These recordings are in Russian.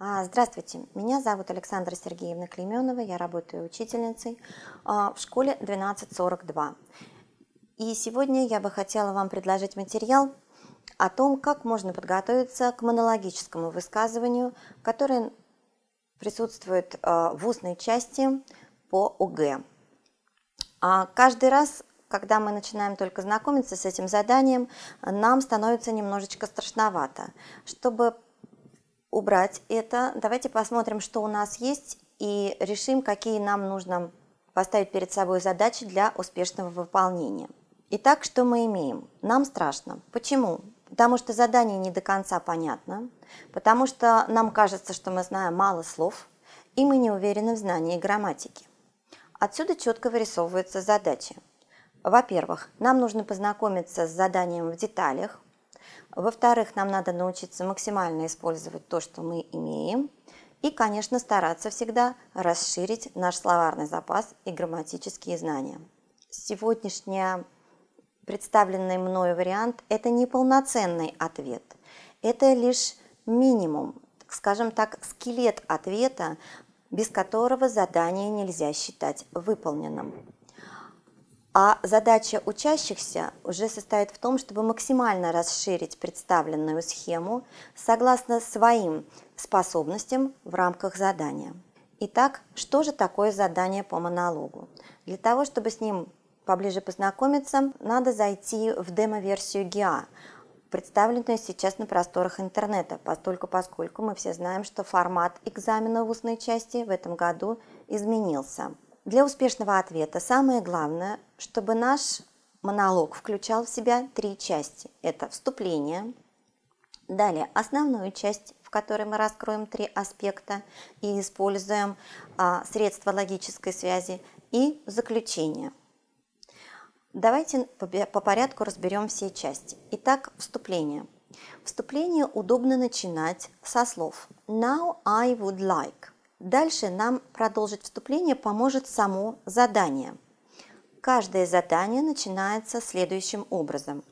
А, здравствуйте, меня зовут Александра Сергеевна Клеменова, я работаю учительницей а, в школе 1242. И сегодня я бы хотела вам предложить материал о том, как можно подготовиться к монологическому высказыванию, которое присутствует а, в устной части по ОГЭ. Каждый раз когда мы начинаем только знакомиться с этим заданием, нам становится немножечко страшновато. Чтобы убрать это. Давайте посмотрим, что у нас есть, и решим, какие нам нужно поставить перед собой задачи для успешного выполнения. Итак, что мы имеем? Нам страшно. Почему? Потому что задание не до конца понятно, потому что нам кажется, что мы знаем мало слов, и мы не уверены в знании грамматики. Отсюда четко вырисовываются задачи. Во-первых, нам нужно познакомиться с заданием в деталях, во-вторых, нам надо научиться максимально использовать то, что мы имеем. И, конечно, стараться всегда расширить наш словарный запас и грамматические знания. Сегодняшний представленный мною вариант – это не полноценный ответ. Это лишь минимум, скажем так, скелет ответа, без которого задание нельзя считать выполненным. А задача учащихся уже состоит в том, чтобы максимально расширить представленную схему согласно своим способностям в рамках задания. Итак, что же такое задание по монологу? Для того, чтобы с ним поближе познакомиться, надо зайти в демо-версию ГИА, представленную сейчас на просторах интернета, постольку поскольку мы все знаем, что формат экзамена в устной части в этом году изменился. Для успешного ответа самое главное, чтобы наш монолог включал в себя три части. Это вступление, далее основную часть, в которой мы раскроем три аспекта и используем а, средства логической связи, и заключение. Давайте по, по порядку разберем все части. Итак, вступление. Вступление удобно начинать со слов «Now I would like». Дальше нам продолжить вступление поможет само задание. Каждое задание начинается следующим образом.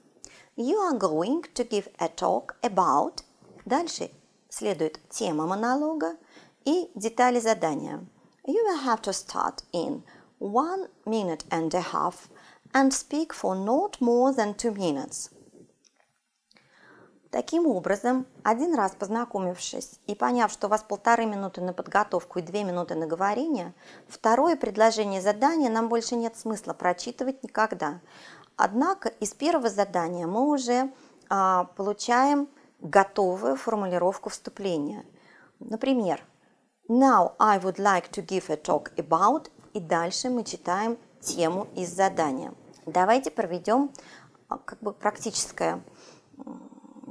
You are going to give a talk about. Дальше следует тема монолога и детали задания. You will have to start in one minute and a half and speak for not more than two minutes. Таким образом, один раз познакомившись и поняв, что у вас полторы минуты на подготовку и две минуты на говорение, второе предложение задания нам больше нет смысла прочитывать никогда. Однако из первого задания мы уже а, получаем готовую формулировку вступления. Например, Now I would like to give a talk about, и дальше мы читаем тему из задания. Давайте проведем а, как бы практическое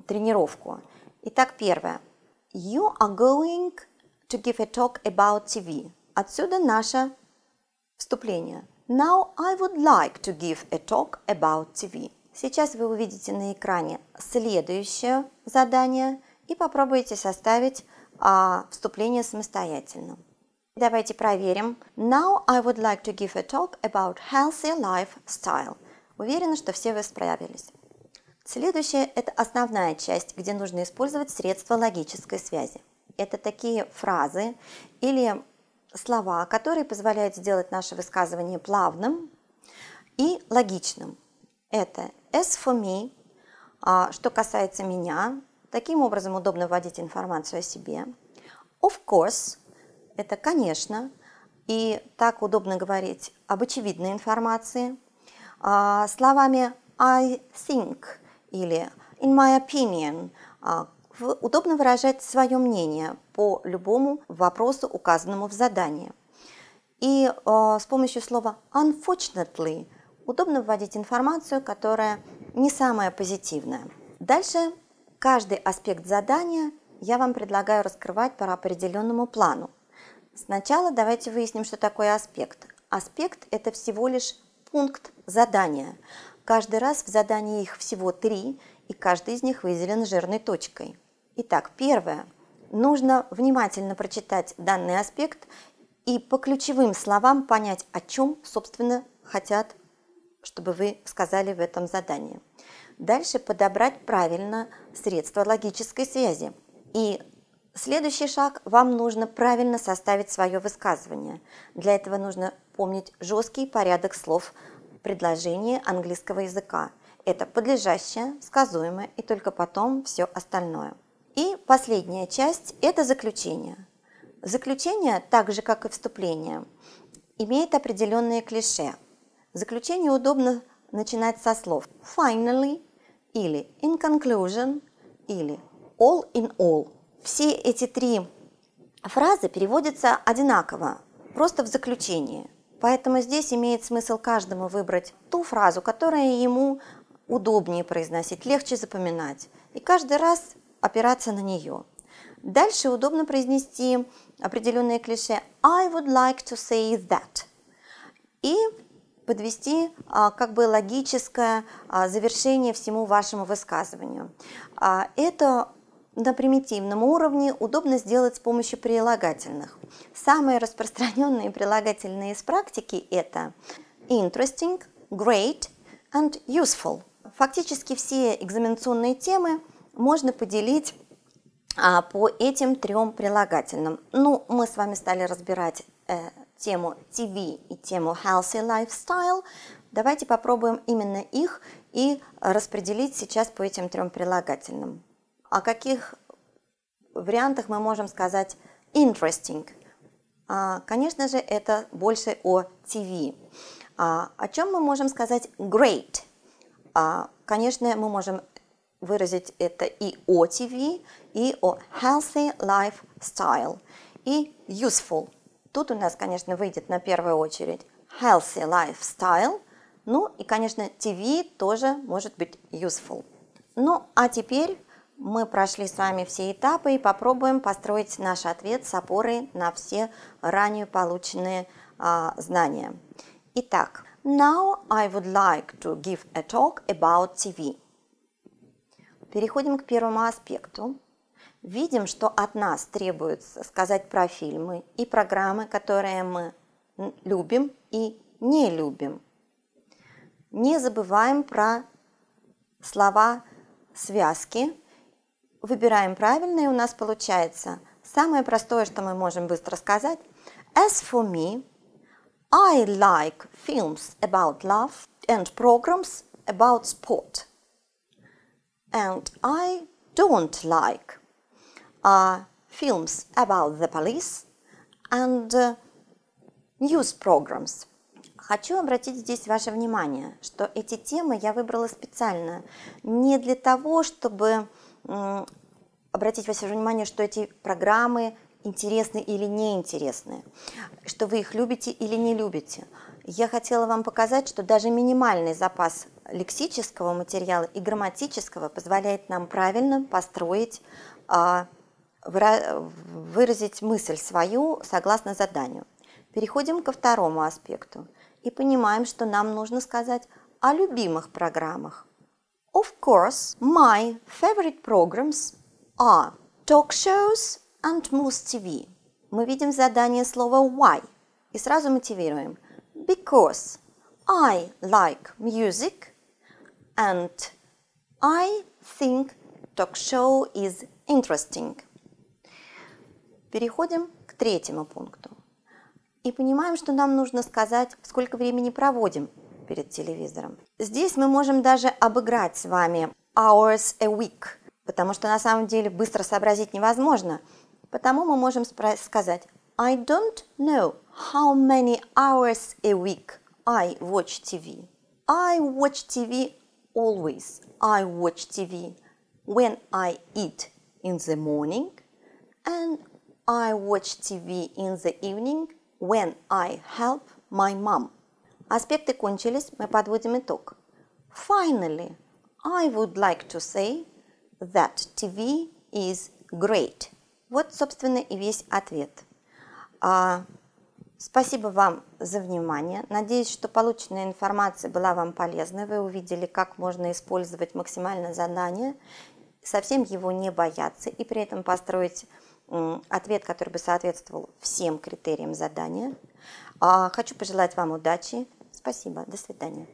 тренировку. Итак, первое. You are going to give a talk about TV. Отсюда наше вступление. Now I would like to give a talk about TV. Сейчас вы увидите на экране следующее задание и попробуйте составить а, вступление самостоятельно. Давайте проверим. Now I would like to give a talk about healthy lifestyle. Уверена, что все вы справились. Следующее – это основная часть, где нужно использовать средства логической связи. Это такие фразы или слова, которые позволяют сделать наше высказывание плавным и логичным. Это as for me, а, что касается меня, таким образом удобно вводить информацию о себе. Of course, это конечно, и так удобно говорить об очевидной информации. А, словами I think – или in my opinion, а, удобно выражать свое мнение по любому вопросу, указанному в задании. И э, с помощью слова unfortunately удобно вводить информацию, которая не самая позитивная. Дальше каждый аспект задания я вам предлагаю раскрывать по определенному плану. Сначала давайте выясним, что такое аспект. Аспект – это всего лишь пункт задания. Каждый раз в задании их всего три, и каждый из них выделен жирной точкой. Итак, первое. Нужно внимательно прочитать данный аспект и по ключевым словам понять, о чем, собственно, хотят, чтобы вы сказали в этом задании. Дальше подобрать правильно средства логической связи и Следующий шаг – вам нужно правильно составить свое высказывание. Для этого нужно помнить жесткий порядок слов предложения английского языка. Это подлежащее, сказуемое и только потом все остальное. И последняя часть – это заключение. Заключение, так же как и вступление, имеет определенные клише. Заключение удобно начинать со слов finally или in conclusion или all in all. Все эти три фразы переводятся одинаково, просто в заключение. Поэтому здесь имеет смысл каждому выбрать ту фразу, которая ему удобнее произносить, легче запоминать. И каждый раз опираться на нее. Дальше удобно произнести определенные клише I would like to say that. И подвести а, как бы логическое а, завершение всему вашему высказыванию. А, это на примитивном уровне удобно сделать с помощью прилагательных. Самые распространенные прилагательные из практики это interesting, great and useful. Фактически все экзаменационные темы можно поделить а, по этим трем прилагательным. Ну, мы с вами стали разбирать э, тему TV и тему Healthy Lifestyle. Давайте попробуем именно их и распределить сейчас по этим трем прилагательным. О каких вариантах мы можем сказать interesting? А, конечно же, это больше о TV. А, о чем мы можем сказать great? А, конечно, мы можем выразить это и о TV, и о healthy lifestyle, и useful. Тут у нас, конечно, выйдет на первую очередь healthy lifestyle, ну и, конечно, TV тоже может быть useful. Ну, а теперь мы прошли с вами все этапы и попробуем построить наш ответ с опорой на все ранее полученные а, знания. Итак, now I would like to give a talk about TV. Переходим к первому аспекту. Видим, что от нас требуется сказать про фильмы и программы, которые мы любим и не любим. Не забываем про слова связки, выбираем правильные, у нас получается самое простое, что мы можем быстро сказать. As for me, I like films about love and programs about sport. And I don't like uh, films about the police and uh, news programs. Хочу обратить здесь ваше внимание, что эти темы я выбрала специально не для того, чтобы обратить ваше внимание, что эти программы интересны или неинтересны, что вы их любите или не любите. Я хотела вам показать, что даже минимальный запас лексического материала и грамматического позволяет нам правильно построить, а, выразить мысль свою согласно заданию. Переходим ко второму аспекту и понимаем, что нам нужно сказать о любимых программах. Of course, my favorite programs are talk shows and Moose TV. Мы видим задание слова why и сразу мотивируем. Because I like music and I think talk show is interesting. Переходим к третьему пункту. И понимаем, что нам нужно сказать, сколько времени проводим перед телевизором. Здесь мы можем даже обыграть с вами hours a week, потому что на самом деле быстро сообразить невозможно. Потому мы можем сказать I don't know how many hours a week I watch TV. I watch TV always. I watch TV when I eat in the morning and I watch TV in the evening when I help my mom. Аспекты кончились, мы подводим итог. Finally, I would like to say that TV is great. Вот, собственно, и весь ответ. А, спасибо вам за внимание. Надеюсь, что полученная информация была вам полезна. Вы увидели, как можно использовать максимально задание, совсем его не бояться и при этом построить ответ, который бы соответствовал всем критериям задания. А, хочу пожелать вам удачи. Спасибо. До свидания.